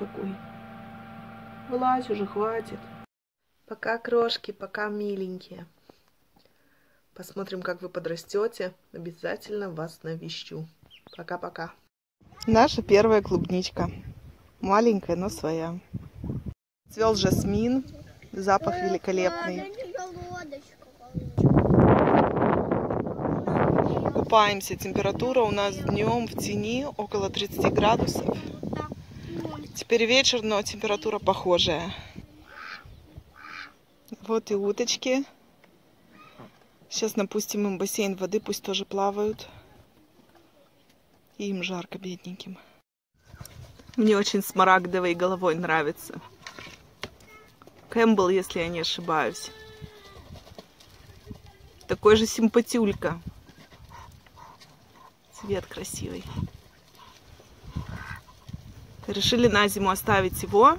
такой. Вылазь уже, хватит. Пока крошки, пока миленькие. Посмотрим, как вы подрастете. Обязательно вас навещу. Пока-пока. Наша первая клубничка. Маленькая, но своя. Цвел жасмин. Запах великолепный. Купаемся. Температура у нас днем в тени около 30 градусов. Теперь вечер, но температура похожая. Вот и уточки. Сейчас напустим им бассейн воды, пусть тоже плавают. И им жарко, бедненьким. Мне очень смарагдовой головой нравится. Кэмпбелл, если я не ошибаюсь. Такой же симпатюлька. Цвет красивый. Решили на зиму оставить его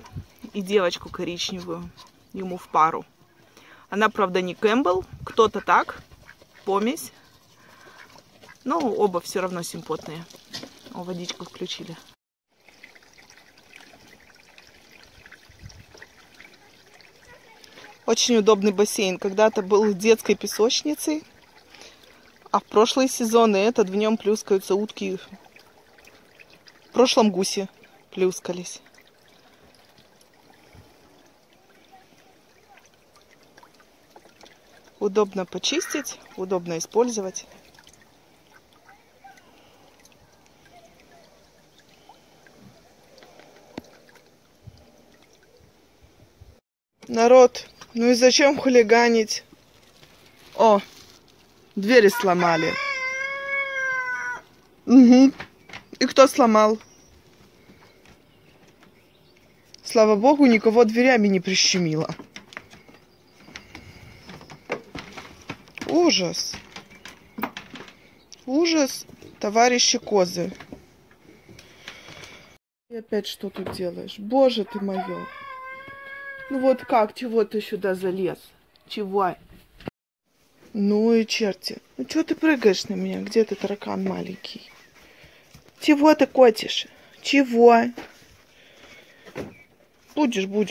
и девочку коричневую ему в пару. Она, правда, не Кэмпбелл, кто-то так, помесь. Но оба все равно симпотные. О, водичку включили. Очень удобный бассейн. Когда-то был детской песочницей, а в прошлые сезоны этот в нем плюскаются утки. В прошлом гуси плюскались. Удобно почистить, удобно использовать. Народ, ну и зачем хулиганить? О, двери сломали. Угу. И кто сломал? Слава богу, никого дверями не прищемило. Ужас. Ужас, товарищи козы. И опять что тут делаешь? Боже ты мое. Ну вот как, чего ты сюда залез? Чего? Ну и черти. Ну что ты прыгаешь на меня? Где ты, таракан маленький? Чего ты котишь? Чего? Будешь, будешь.